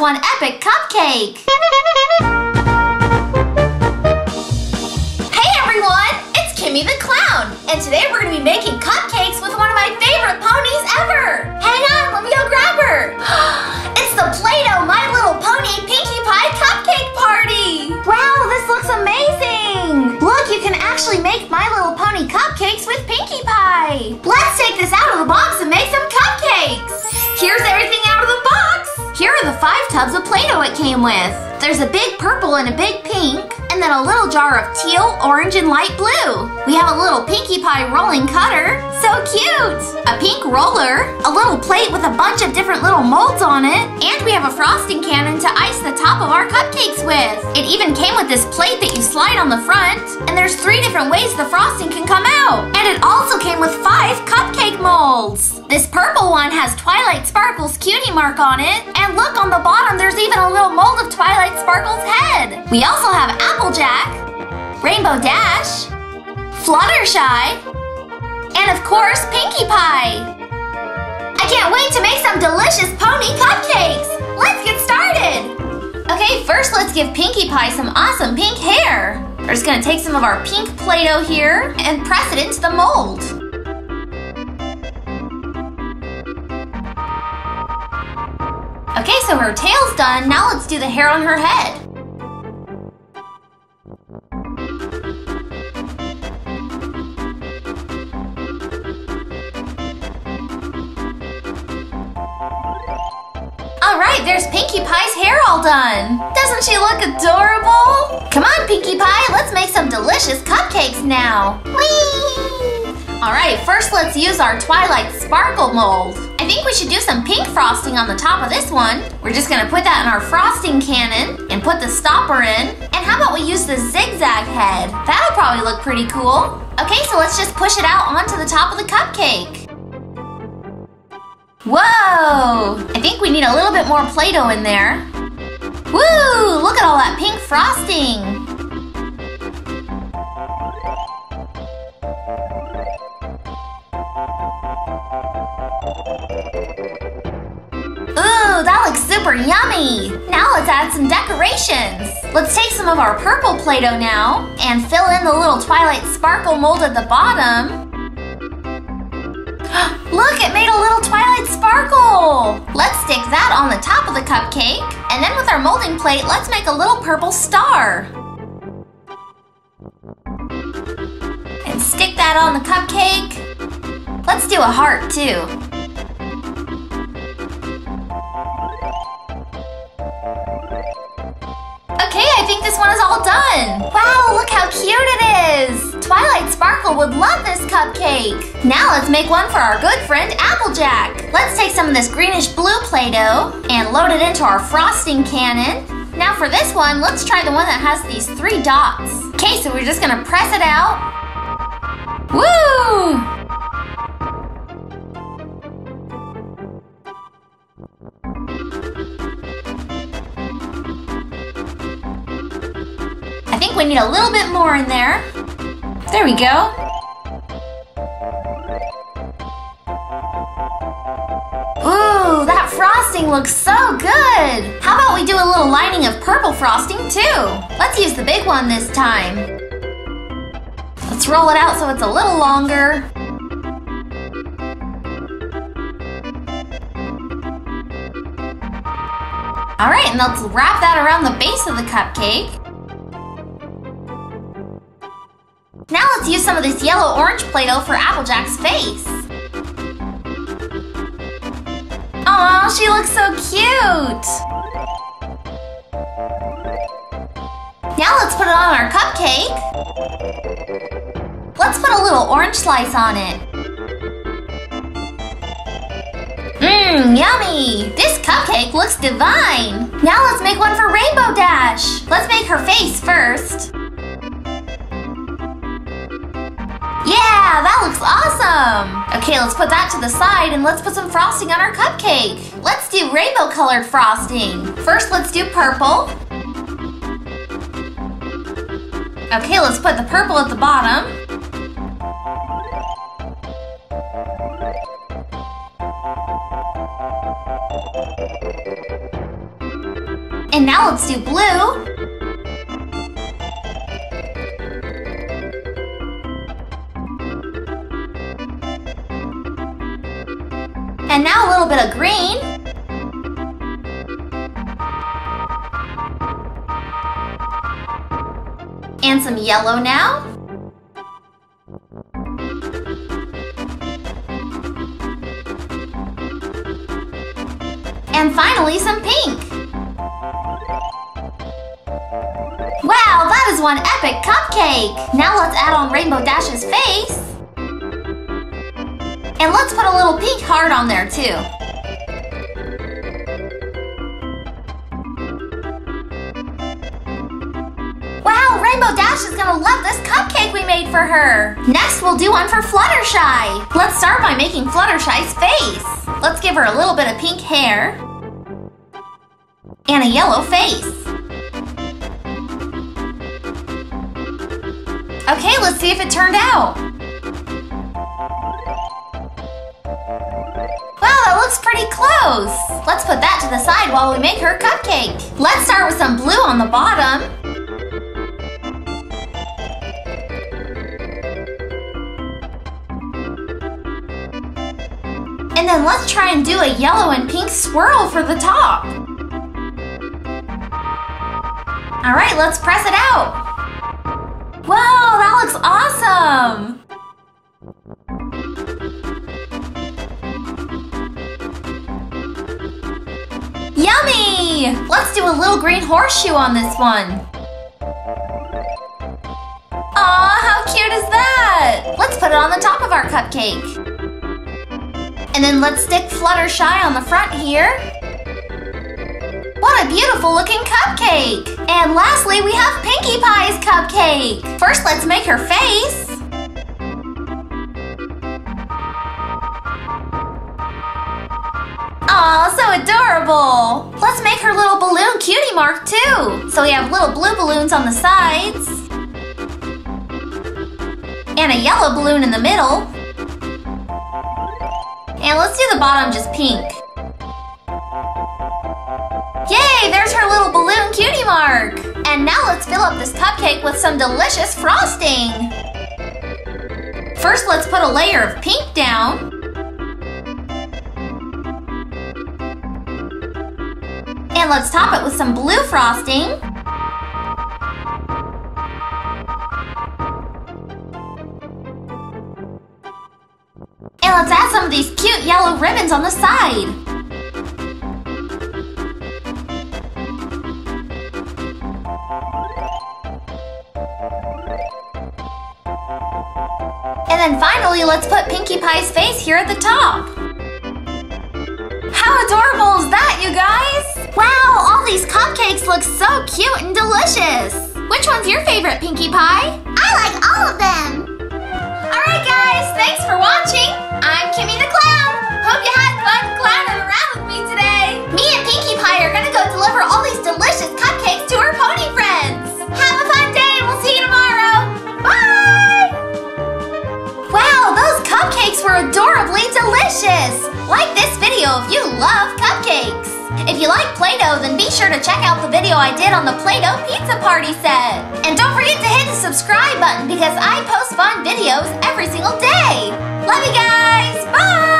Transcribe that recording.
one epic cupcake! Hey everyone! It's Kimmi the Clown! And today we're gonna be making cupcakes with one of my favorite ponies ever! Hang on, let me go grab her! it's the Play-Doh My Little Pony Pinkie tubs of Play-Doh it came with. There's a big purple and a big pink, and then a little jar of teal, orange, and light blue. We have a little Pinkie Pie rolling cutter. So cute! A pink roller, a little plate with a bunch of different little molds on it, and we have a frosting cannon to ice the top of our cupcakes with. It even came with this plate that you slide on the front, and there's three different ways the frosting can come out. And it also came with five cupcake molds. This purple one has Twilight Sparkle's cutie mark on it, and look on the bottom, there's even a little mold of Twilight Sparkle's head. We also have Applejack, Rainbow Dash, Fluttershy, and of course, Pinkie Pie. I can't wait to make some delicious pony cupcakes. Let's get started. Okay, first let's give Pinkie Pie some awesome pink hair. We're just gonna take some of our pink Play-Doh here and press it into the mold. Okay, so her tail's done. Now let's do the hair on her head. There's Pinkie Pie's hair all done. Doesn't she look adorable? Come on, Pinkie Pie, let's make some delicious cupcakes now. Whee! All right, first let's use our Twilight Sparkle mold. I think we should do some pink frosting on the top of this one. We're just gonna put that in our frosting cannon and put the stopper in. And how about we use the zigzag head? That'll probably look pretty cool. Okay, so let's just push it out onto the top of the cupcake. Whoa! I think we need a little bit more Play-Doh in there. Woo! Look at all that pink frosting! Ooh, that looks super yummy! Now let's add some decorations. Let's take some of our purple Play-Doh now and fill in the little Twilight Sparkle mold at the bottom. Look, it made a little Twilight Sparkle! Let's stick that on the top of the cupcake. And then with our molding plate, let's make a little purple star. And stick that on the cupcake. Let's do a heart too. Okay, I think this one is all done. Wow, look how cute it is. Twilight Sparkle would love this cupcake. Now let's make one for our good friend Applejack. Let's take some of this greenish blue Play-Doh and load it into our frosting cannon. Now for this one, let's try the one that has these three dots. Okay, so we're just gonna press it out. Woo! I think we need a little bit more in there. There we go. Frosting looks so good. How about we do a little lining of purple frosting too? Let's use the big one this time. Let's roll it out so it's a little longer. All right, and let's wrap that around the base of the cupcake. Now let's use some of this yellow-orange Play-Doh for Applejack's face. She looks so cute! Now let's put it on our cupcake. Let's put a little orange slice on it. Mmm, yummy! This cupcake looks divine! Now let's make one for Rainbow Dash! Let's make her face first. Yeah, that looks awesome! Okay, let's put that to the side and let's put some frosting on our cupcake. Let's do rainbow colored frosting. First, let's do purple. Okay, let's put the purple at the bottom. And now let's do blue. And now a little bit of green. And some yellow now. And finally, some pink. Wow, that is one epic cupcake! Now let's add on Rainbow Dash's face. And let's put a little pink heart on there too. Wow, Rainbow Dash is gonna love this cupcake we made for her. Next, we'll do one for Fluttershy. Let's start by making Fluttershy's face. Let's give her a little bit of pink hair and a yellow face. Okay, let's see if it turned out. Wow, that looks pretty close. Let's put that to the side while we make her cupcake. Let's start with some blue on the bottom. And then let's try and do a yellow and pink swirl for the top. All right, let's press it out. Whoa, that looks awesome. Yummy! Let's do a little green horseshoe on this one. Aw, how cute is that? Let's put it on the top of our cupcake. And then let's stick Fluttershy on the front here. What a beautiful looking cupcake! And lastly, we have Pinkie Pie's cupcake. First, let's make her face. Aw, so adorable! Let's make her little balloon cutie mark too. So we have little blue balloons on the sides. And a yellow balloon in the middle. And let's do the bottom just pink. Yay, there's her little balloon cutie mark. And now let's fill up this cupcake with some delicious frosting. First, let's put a layer of pink down. And let's top it with some blue frosting. And let's add some of these cute yellow ribbons on the side. And then finally, let's put Pinkie Pie's face here at the top. How adorable is that, you guys? Wow, all these cupcakes look so cute and delicious. Which one's your favorite, Pinkie Pie? I like all of them. Alright guys, thanks for watching. I'm Kimmi the Clown. Hope you had fun clowning around with me today. Me and Pinkie Pie are gonna go deliver all these delicious cupcakes to our pony friends. Have a fun day and we'll see you tomorrow. Bye! Wow, those cupcakes were adorably delicious. Like this video if you love cupcakes. If you like Play-Doh, then be sure to check out the video I did on the Play-Doh pizza party set. And don't forget to hit the subscribe button because I post fun videos every single day. Love you guys. Bye!